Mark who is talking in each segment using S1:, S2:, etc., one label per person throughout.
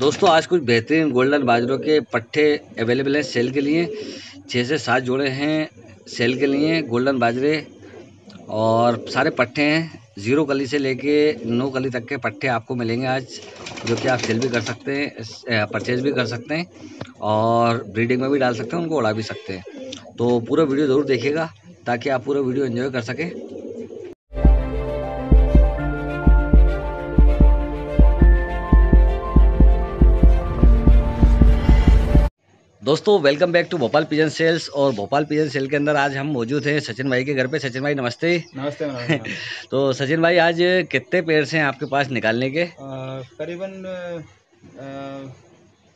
S1: दोस्तों, आज कुछ बेहतरीन गोल्डन बाजरों के पट्टे अवेलेबल हैं सेल के लिए। छः से सात जोड़े हैं सेल के लिए गोल्डन बाजरे और सारे पट्टे हैं। ज़ीरो कली से लेके नौ कली तक के पट्टे आपको मिलेंगे आज, जो कि आप सेल भी कर सकते हैं परचेज भी कर सकते हैं और ब्रीडिंग में भी डाल सकते हैं, उनको उड़ा भी सकते हैं। तो पूरा वीडियो ज़रूर देखिएगा ताकि आप पूरा वीडियो एंजॉय कर सकें। दोस्तों welcome back to Bhopal pigeon sales और भोपाल पिजन सेल के अंदर आज हम मौजूद हैं सचिन भाई के घर पे। सचिन भाई नमस्ते।
S2: नमस्ते नमस्ते
S1: तो सचिन भाई आज कितने पेड़ से हैं आपके पास निकालने के?
S2: करीबन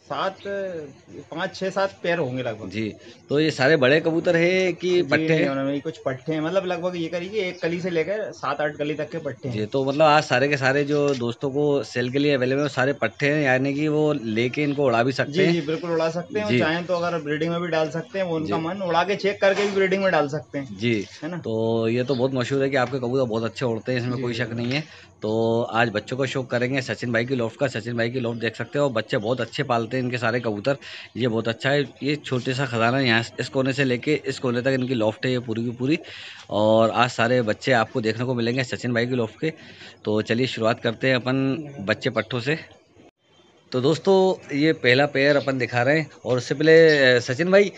S2: सात पाँच छः सात पैर होंगे लगभग।
S1: जी तो ये सारे बड़े कबूतर है कि पट्टे
S2: हैं? कुछ पट्टे हैं मतलब लगभग ये करिए एक कली से लेकर सात आठ कली तक के पट्टे हैं।
S1: जी तो मतलब आज सारे के सारे जो दोस्तों को सेल के लिए अवेलेबल है सारे पट्टे हैं यानी कि वो लेके इनको उड़ा भी सकते
S2: हैं? जी बिल्कुल उड़ा सकते हैं चाहे तो अगर ब्रीडिंग में भी डाल सकते हैं वो उनका मन उड़ा के चेक करके भी ब्रीडिंग में डाल सकते हैं
S1: जी है ना? तो ये तो बहुत मशहूर है कि आपके कबूतर बहुत अच्छे उड़ते हैं इसमें कोई शक नहीं है। तो आज बच्चों को शो करेंगे सचिन भाई की लोफ का। सचिन भाई की लोफ देख सकते हो। बच्चे बहुत अच्छे पालते हैं इनके सारे कबूतर। ये बहुत अच्छा है। ये छोटे सा खजाना यहाँ इस कोने से लेके इस कोने तक इनकी लॉफ्ट है ये पूरी की पूरी। और आज सारे बच्चे आपको देखने को मिलेंगे सचिन भाई की लॉफ्ट के। तो चलिए शुरुआत करते हैं अपन बच्चे पट्टों से। तो दोस्तों ये पहला पेयर अपन दिखा रहे हैं। और उससे पहले सचिन भाई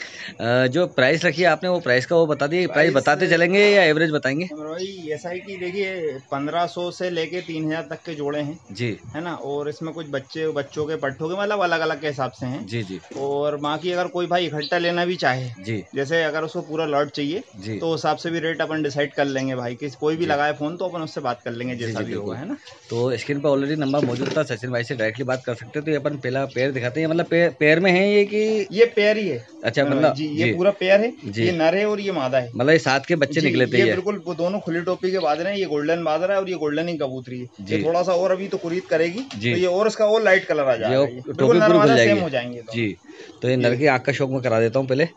S1: जो प्राइस रखी है आपने वो प्राइस का वो बता दिए। प्राइस बताते चलेंगे या एवरेज बताएँगे?
S2: भाई ऐसा है कि देखिए पंद्रह सौ से लेके तीन हज़ार तक के जोड़े हैं। जी। है ना? और इसमें कुछ बच्चे बच्चों के पट्टों के मतलब अलग अलग के हिसाब से हैं। जी जी। और बाकी अगर कोई भाई इकट्ठा लेना भी चाहे जी। जैसे अगर उसको पूरा लॉट चाहिए जी। तो हिसाब से भी रेट अपन डिसाइड कर लेंगे भाई कि कोई भी लगाए फ़ोन तो अपन उससे बात कर लेंगे जैसा भी होगा है ना?
S1: तो स्क्रीन पर ऑलरेडी नंबर मौजूद था सचिन भाई से डायरेक्टली बात कर सकते तो ये अपन पहला पैर दिखाते हैं मतलब पैर में है ये कि
S2: ये पैर ही है।
S1: अच्छा मतलब
S2: जी ये पूरा पैर है ये नर है और ये मादा है।
S1: मतलब ये सात के बच्चे निकले थे
S2: ये बिल्कुल वो दोनों खुली टोपी के बाद ये गोल्डन बादर है और ये गोल्डन ही कबूतरी है। ये थोड़ा सा और अभी तो कुरीद करेगी तो ये और इसका और लाइट कलर आ जाएगा। हो जाएँगे।
S1: जी। तो ये नर की आँख का शौक में करा देता हूँ पहले।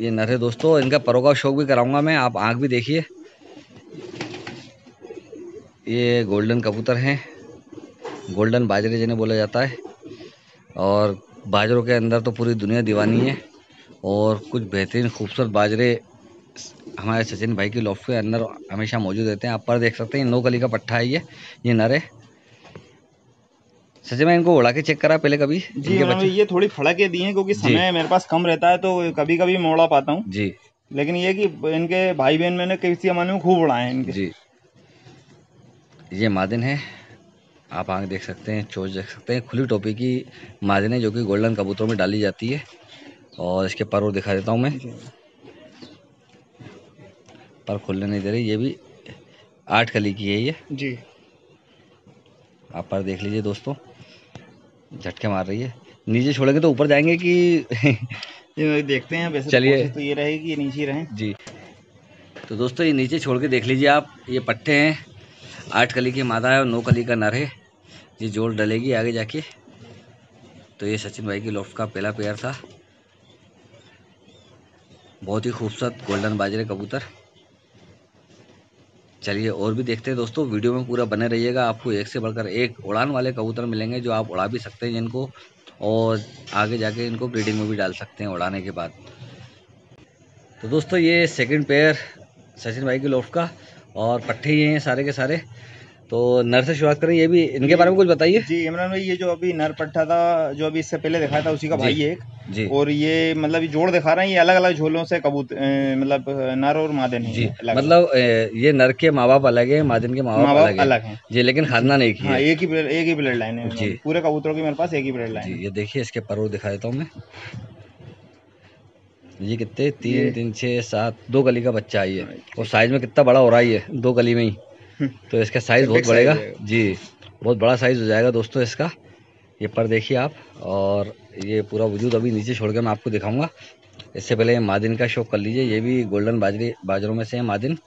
S1: ये नर है दोस्तों इनका परों का शौक भी कराऊँगा मैं आप आँख भी देखिए। ये गोल्डन कबूतर हैं। गोल्डन बाजरे जिन्हें बोला जाता है। और बाजरों के अंदर तो पूरी दुनिया दीवानी है। और कुछ बेहतरीन खूबसूरत बाजरे हमारे सचिन भाई की लॉफ्ट के अंदर हमेशा मौजूद रहते हैं। आप पर देख सकते हैं नौ कली का पट्टा है ये। ये नर है। सचिन भाई इनको उड़ा के चेक करा पहले कभी?
S2: जी ये थोड़ी फड़के दी हैं क्योंकि समय मेरे पास कम रहता है तो कभी कभी मैं उड़ा पाता हूँ। जी। लेकिन ये कि इनके भाई बहन मैंने किसी जमाने में खूब उड़ाए हैं इनके। जी।
S1: ये मादिन है। आप आगे देख सकते हैं चोच देख सकते हैं। खुली टोपी की मादिन है जो कि गोल्डन कबूतरों में डाली जाती है। और इसके पर और दिखा देता हूँ मैं। पर खुलने नहीं दे रही ये भी आठ कली की है ये। जी। आप पर देख लीजिए दोस्तों झटके मार रही है। नीचे छोड़ेंगे तो ऊपर जाएँगे कि
S2: देखते हैं वैसे चलिए। तो ये रहेगी नीचे रहें।
S1: जी। तो दोस्तों ये नीचे छोड़ के देख लीजिए आप ये पट्टे हैं। आठ कली की मादा है और नौ कली का नर है। ये जोड़ डलेगी आगे जाके। तो ये सचिन भाई की लोफ्ट का पहला पेयर था। बहुत ही खूबसूरत गोल्डन बाजरे कबूतर। चलिए और भी देखते हैं दोस्तों, वीडियो में पूरा बने रहिएगा। आपको एक से बढ़कर एक उड़ान वाले कबूतर मिलेंगे जो आप उड़ा भी सकते हैं जिनको और आगे जाके इनको ब्रीडिंग में भी डाल सकते हैं उड़ाने के बाद। तो दोस्तों, ये सेकंड पेयर सचिन भाई की लोफ्ट का और पट्टे ही हैं सारे के सारे। तो नर से शुरुआत करें ये भी इनके बारे में कुछ बताइए।
S2: जी इमरान भाई ये जो अभी नर पट्टा था जो अभी इससे पहले दिखाया था उसी का भाई एक। जी। और ये मतलब जोड़ दिखा रहे हैं ये अलग अलग झोलों से कबूत मतलब नर और मादिन
S1: जी मतलब ये नर के माँ बाप अलग है मादिन के माँ बाप अलग, अलग है। जी लेकिन खानदान एक ही हाँ,
S2: एक ही एक ही ब्लड लाइन है। जी। पूरे कबूतरों की मेरे पास एक ही ब्लड लाइन
S1: ये देखिए इसके परो दिखा देता हूँ मैं। ये कितने? तीन तीन छः सात दो गली का बच्चा है ये। और साइज़ में कितना बड़ा हो रहा है ये दो गली में ही। तो इसका साइज़ बहुत बढ़ेगा। जी बहुत बड़ा साइज़ हो जाएगा दोस्तों इसका। ये पर देखिए आप और ये पूरा वजूद अभी नीचे छोड़ के मैं आपको दिखाऊँगा। इससे पहले मादिन का शौक कर लीजिए। ये भी गोल्डन बाजरी बाजरों में से है मादिन।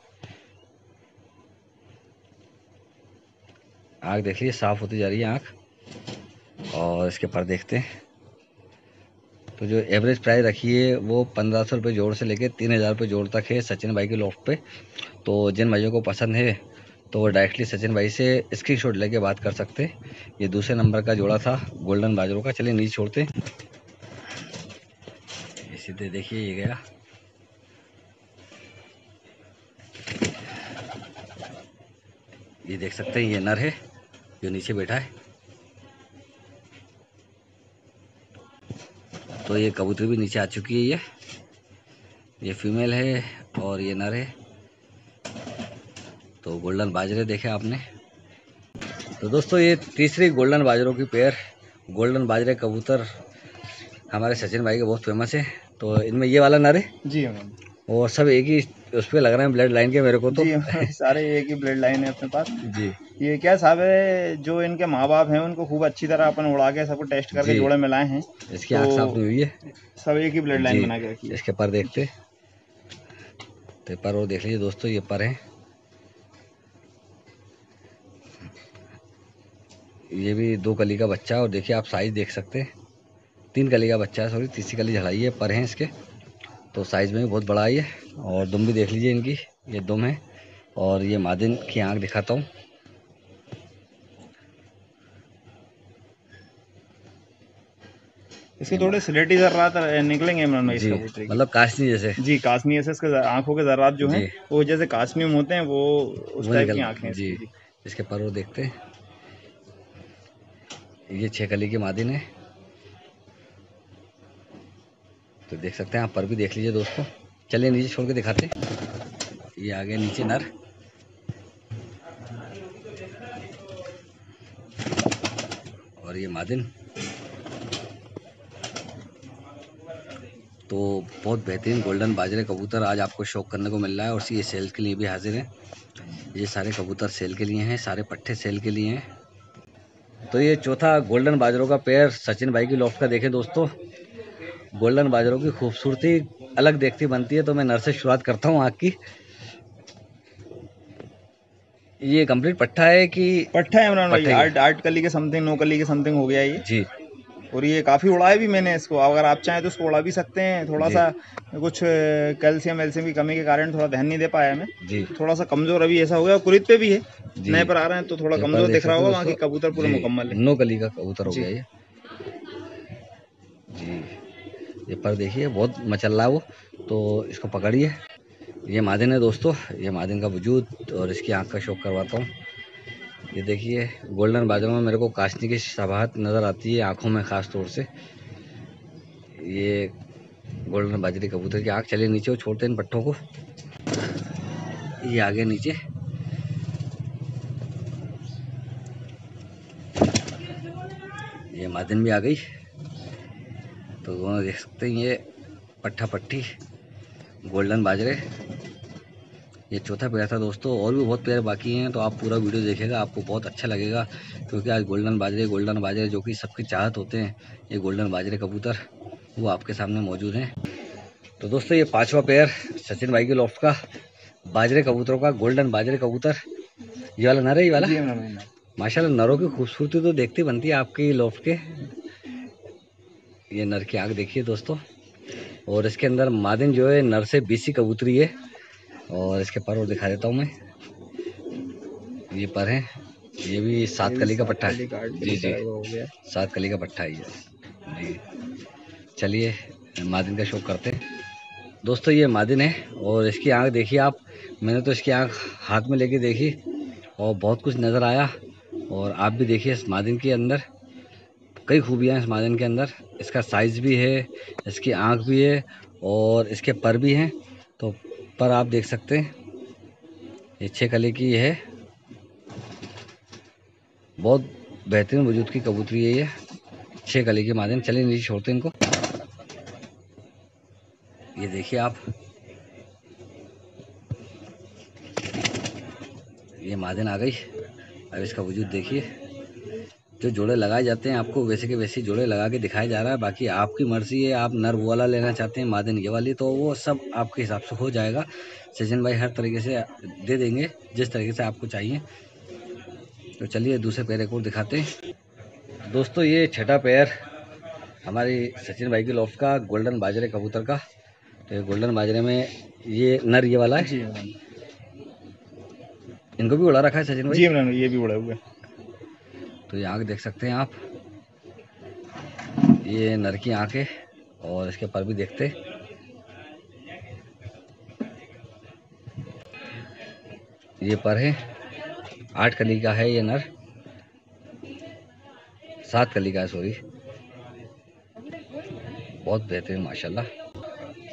S1: आँख देख लीजिए साफ़ होती जा रही है आँख। और इसके पर देखते हैं। तो जो एवरेज प्राइस रखी है वो पंद्रह सौ रुपये जोड़ से लेके तीन हज़ार रुपये जोड़ तक है सचिन भाई के लॉफ्ट पे। तो जिन भाइयों को पसंद है तो वो डायरेक्टली सचिन भाई से स्क्रीन शॉट लेके बात कर सकते। ये दूसरे नंबर का जोड़ा था गोल्डन बाजरों का। चलिए नीचे छोड़ते। सीधे देखिए, ये गया। ये देख सकते हैं, ये नर है, जो नीचे बैठा है। तो ये कबूतर भी नीचे आ चुकी है, ये। ये फीमेल है और ये नर है। तो गोल्डन बाजरे देखे आपने। तो दोस्तों ये तीसरी गोल्डन बाजरों की पेयर गोल्डन बाजरे कबूतर हमारे सचिन भाई के बहुत फ़ेमस है। तो इनमें ये वाला नर है
S2: जी
S1: और सब एक ही उस पर लग रहे हैं ब्लड लाइन के मेरे को तो।
S2: जी सारे एक ही ब्लड लाइन है अपने पास।
S1: जी।
S2: ये क्या साहब है जो इनके माँ बाप हैं उनको खूब अच्छी तरह अपन उड़ा के सबको टेस्ट करके जोड़े मिलाए हैं।
S1: इसकी आँख साफ़ हुई है।
S2: सब एक ही ब्लड लाइन बना के रखी
S1: इसके पर देखते। तो पर वो देख लीजिए दोस्तों ये पर है। ये भी दो कली का बच्चा है और देखिए आप साइज़ देख सकते हैं। तीन कली का बच्चा है सॉरी तीसरी कली झड़ाई है पर हैं इसके। तो साइज़ में भी बहुत बड़ा है और दुम भी देख लीजिए इनकी ये दुम है और ये मादिन की आँख दिखाता हूँ।
S2: इसके थोड़े स्लेटी जर्रात निकलेंगे
S1: मतलब काशनी जैसे।
S2: जी काशनी जैसे इसके आँखों के जर्रात जो हैं वो जैसे काशनी होते हैं वो उस टाइप की आँखें
S1: जी। इसके। पर वो देखते हैं। ये छह कली की मादिन है। तो देख सकते हैं, आप पर भी देख लीजिए दोस्तों। चलिए नीचे छोड़ के दिखाते ये आ गया नीचे नर। और ये मादिन। तो बहुत बेहतरीन गोल्डन बाजरे कबूतर आज आपको शौक करने को मिल रहा है और ये सेल के लिए भी हाजिर है। ये सारे कबूतर सेल के लिए हैं, सारे पट्टे सेल के लिए हैं। तो ये चौथा गोल्डन बाजरों का पेयर सचिन भाई की लॉफ्ट का देखें दोस्तों। गोल्डन बाजरों की खूबसूरती अलग देखती बनती है तो मैं नर से शुरुआत करता हूँ आग की। ये कंप्लीट पट्टा है कि
S2: पट्टा है आठ आठ कली के समथिंग नौ कली के समथिंग हो गया ये।
S1: जी।
S2: और ये काफ़ी उड़ाया भी मैंने इसको। अगर आप चाहें तो इसको उड़ा भी सकते हैं। थोड़ा सा कुछ कैल्शियम वेल्शियम की कमी के कारण थोड़ा ध्यान नहीं दे पाया मैं। जी। थोड़ा सा कमज़ोर अभी ऐसा हो गया कुरित पे भी है। नए पर आ रहे हैं तो थोड़ा कमज़ोर दिख रहा होगा वहाँ की कबूतर पूरे मुकम्मल है।
S1: नौ कली का कबूतर हो गया ये। जी। ये पर देखिए बहुत मचल रहा है वो। तो इसको पकड़िए। ये मादिन है दोस्तों। ये मादिन का वजूद और इसकी आँख का शौक करवाता हूँ। ये देखिए गोल्डन बाजरों में मेरे को काशनी की शबाहत नज़र आती है आँखों में ख़ास तौर से। ये गोल्डन बाजरी कबूतर की आँख चले नीचे वो छोड़ते इन पट्टों को। ये आगे नीचे। ये मादिन भी आ गई। तो दोनों देख सकते हैं, ये पट्ठा पट्टी गोल्डन बाजरे ये चौथा पेड़ था दोस्तों और भी बहुत पेड़ बाकी हैं तो आप पूरा वीडियो देखेगा आपको बहुत अच्छा लगेगा क्योंकि आज गोल्डन बाजरे गोल्डन बाजरे जो कि सबकी चाहत होते हैं ये गोल्डन बाजरे कबूतर वो आपके सामने मौजूद हैं। तो दोस्तों ये पाँचवा पेयर सचिन भाई के लॉफ्ट का बाजरे कबूतरों का गोल्डन बाजरे कबूतर। ये वाला नर है ये वाला? माशाल्लाह नरों की खूबसूरती तो देखती बनती है आपके लॉफ्ट के। ये नर की आग देखिए दोस्तों। और इसके अंदर मादिन जो है नर से बीसी कबूतरी है। और इसके पर और दिखा देता हूँ मैं। ये पर है। ये भी सात कली का पट्टा है। जी जी। सात कली का पट्टा है ये। जी। चलिए मादिन का शौक करते हैं। दोस्तों ये मादिन है और इसकी आँख देखिए आप। मैंने तो इसकी आँख हाथ में लेके देखी और बहुत कुछ नज़र आया और आप भी देखिए इस मादिन के अंदर। कई खूबियाँ हैं इस मादन के अंदर। इसका साइज़ भी है इसकी आँख भी है और इसके पर भी हैं। पर आप देख सकते हैं। ये छः कले की है। बहुत बेहतरीन वजूद की कबूतरी है ये। छः कले के मादन चलिए नीचे छोड़ते इनको। ये देखिए आप। ये मादन आ गई। अब इसका वजूद देखिए। जो जोड़े लगाए जाते हैं आपको वैसे के वैसे जोड़े लगा के दिखाया जा रहा है। बाकी आपकी मर्ज़ी है आप नर वाला लेना चाहते हैं मादन ये वाली तो वो सब आपके हिसाब से हो जाएगा। सचिन भाई हर तरीके से दे देंगे जिस तरीके से आपको चाहिए। तो चलिए दूसरे पैर एक और दिखाते हैं। दोस्तों ये छठा पैर हमारी सचिन भाई की लॉफ्ट का गोल्डन बाजरे कबूतर का। तो ये गोल्डन बाजरे में ये नर ये वाला है। इनको भी उड़ा रखा है सचिन भाई?
S2: जी ये भी उड़े हुए
S1: तो ये आँख देख सकते हैं आप। ये नर की आँखें और इसके पर भी देखते। ये पर है। आठ कली का है ये नर। सात कली का है सॉरी बहुत बेहतरीन, माशाल्लाह।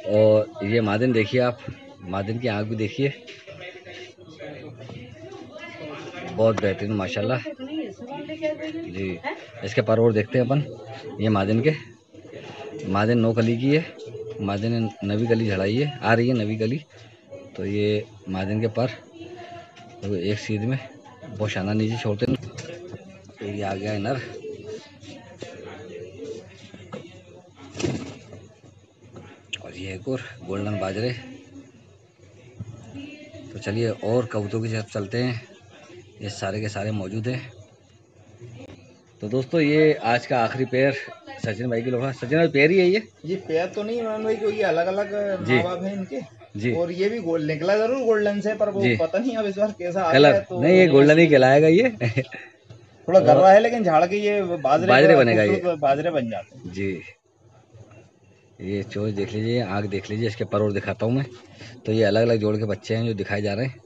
S1: और ये मादिन देखिए आप। मादिन की आँख भी देखिए। बहुत बेहतरीन, माशाल्लाह। जी, इसके पर और देखते हैं अपन, ये मादिन के। मादिन नौ कली की है मादिन ने नवी कली झड़ाई है, आ रही है नवी कली। तो ये मादिन के पर तो एक सीध में बहुत शाना नीचे छोड़ते हैं। तो ये आ गया नर और ये एक और गोल्डन बाजरे। तो चलिए और कबूतों की तरफ़ चलते हैं। ये सारे के सारे मौजूद हैं। तो दोस्तों ये आज का आखिरी पेयर सचिन भाई की लोहा सचिन भाई पेयर ही है ये?
S2: ये पेयर तो नहीं इमरान भाई क्योंकि अलग अलग माँ है इनके। जी। और ये भी गोल्ड निकला ज़रूर गोल्डन से पर वो पता नहीं अब इस बार कैसा आ
S1: कलर। तो नहीं ये गोल्डन ही कहलाएगा ये।
S2: थोड़ा कर रहा है लेकिन झाड़ के ये बाजरे
S1: बाजरे बनेगा ये।
S2: बाजरे बन जाते
S1: जी। ये चोच देख लीजिए आग देख लीजिए इसके पर और दिखाता हूँ मैं। तो ये अलग अलग जोड़ के बच्चे हैं जो दिखाए जा रहे हैं।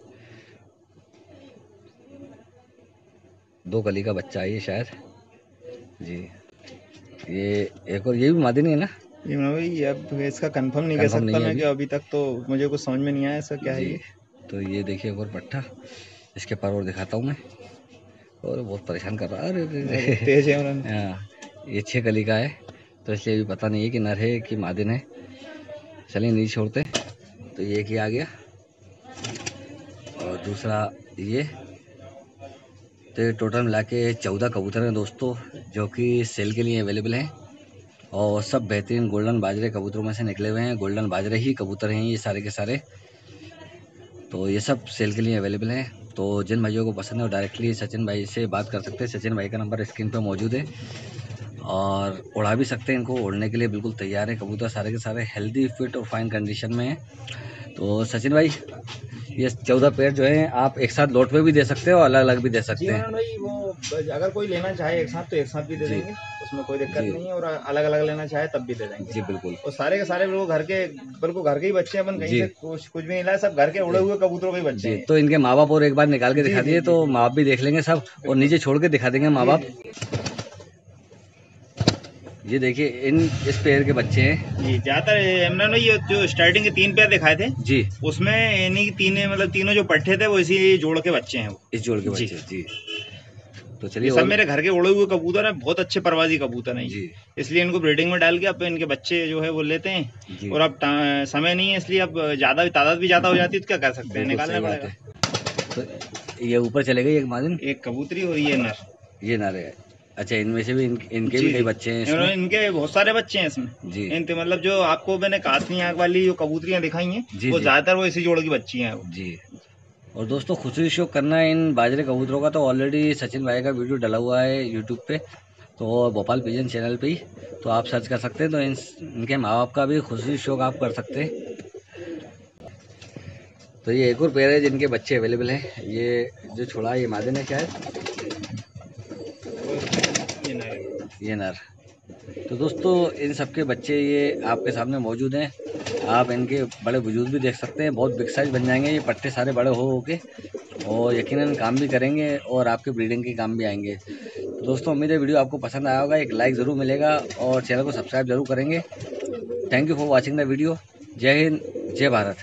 S1: दो कली का बच्चा है ये शायद। जी। ये एक और ये भी मादिनी है ना?
S2: ये भाई अब इसका कंफर्म नहीं कर सकता मैं कि अभी तक तो मुझे कुछ समझ में नहीं आया ऐसा क्या है ये?
S1: तो ये देखिए एक और पट्टा। इसके पर और दिखाता हूँ मैं। और बहुत परेशान कर रहा है।
S2: तेज है
S1: हाँ ये छः कली का है। तो इसलिए अभी पता नहीं है कि नर है कि मादिन है। चलिए नहीं छोड़ते तो ये ही आ गया। और दूसरा ये। तो ये टोटल मिला के चौदह कबूतर हैं दोस्तों। जो कि सेल के लिए अवेलेबल हैं। और सब बेहतरीन गोल्डन बाजरे कबूतरों में से निकले हुए हैं। गोल्डन बाजरे ही कबूतर हैं ये सारे के सारे। तो ये सब सेल के लिए अवेलेबल हैं। तो जिन भाइयों को पसंद है वो डायरेक्टली सचिन भाई से बात कर सकते हैं। सचिन भाई का नंबर स्क्रीन पर मौजूद है। और उड़ा भी सकते हैं इनको। उड़ने के लिए बिल्कुल तैयार है। कबूतर सारे के सारे हेल्दी फिट और फाइन कंडीशन में हैं। तो सचिन भाई ये चौदह पेड़ जो है आप एक साथ लोट पे भी दे सकते हो अलग अलग भी दे सकते हैं।
S2: भाई वो अगर कोई लेना चाहे एक साथ तो एक साथ भी दे देंगे उसमें कोई दिक्कत नहीं है और अलग अलग लेना चाहे तब भी दे देंगे।
S1: जी बिल्कुल।
S2: और सारे के सारे लोग घर के बिल्कुल घर के ही बच्चे अपन कहीं से कुछ कुछ भी नहीं लाए सब घर के उड़े हुए कबूतरों के बच्चे
S1: तो इनके माँ बाप और एक बार निकाल के दिखा दिए तो माँ बाप भी देख लेंगे सब और नीचे छोड़ के दिखा देंगे माँ बाप ये देखिए इन इस पेयर के बच्चे हैं।
S2: जी ज़्यादातर इमरान भाई जो स्टार्टिंग के तीन पेयर दिखाए थे
S1: जी।
S2: उसमें इन्हीं तीन मतलब तीनों जो पट्टे थे वो इसी जोड़ के बच्चे हैं वो।
S1: इस जोड़ के बच्चे जी।
S2: तो चलिए सब मेरे घर के उड़े हुए कबूतर हैं बहुत अच्छे परवाजी कबूतर हैं जी। इसलिए इनको ब्रीडिंग में डाल के अब इनके बच्चे जो है वो लेते हैं। और अब समय नहीं है इसलिए अब ज़्यादा तादाद भी ज़्यादा हो जाती है तो क्या कर सकते हैं? निकालना पड़ेगा।
S1: तो ये ऊपर चले गए एक मादिन?
S2: एक कबूतरी और ये नर।
S1: ये नर है। अच्छा इनमें से भी इन, इनके भी कई बच्चे हैं
S2: इसमें? इनके बहुत सारे बच्चे हैं इसमें। जी। इनके मतलब जो आपको मैंने कासनी आग वाली जो कबूतरियाँ दिखाई हैं वो ज़्यादातर वो इसी जोड़ की बच्ची हैं
S1: जी। और दोस्तों खुशी शो करना इन बाजरे कबूतरों का तो ऑलरेडी सचिन भाई का वीडियो डला हुआ है यूट्यूब पे तो भोपाल पिजन चैनल पे ही तो आप सर्च कर सकते हैं तो इन इनके माँ बाप का भी खुशी शौक आप कर सकते हैं। तो ये एक और पेड़ है जिनके बच्चे अवेलेबल हैं ये जो छोड़ा ये मादन है? शायद ये नर। तो दोस्तों, इन सब के बच्चे ये आपके सामने मौजूद हैं। आप इनके बड़े वजूद भी देख सकते हैं, बहुत बिग साइज़ बन जाएँगे ये पट्टे सारे बड़े हो हो के और यकीनन काम भी करेंगे और आपके ब्रीडिंग के काम भी आएँगे। तो दोस्तों, उम्मीद है वीडियो आपको पसंद आया होगा। एक लाइक ज़रूर मिलेगा और चैनल को सब्सक्राइब ज़रूर करेंगे। Thank you for watching the video जय हिंद, जय भारत।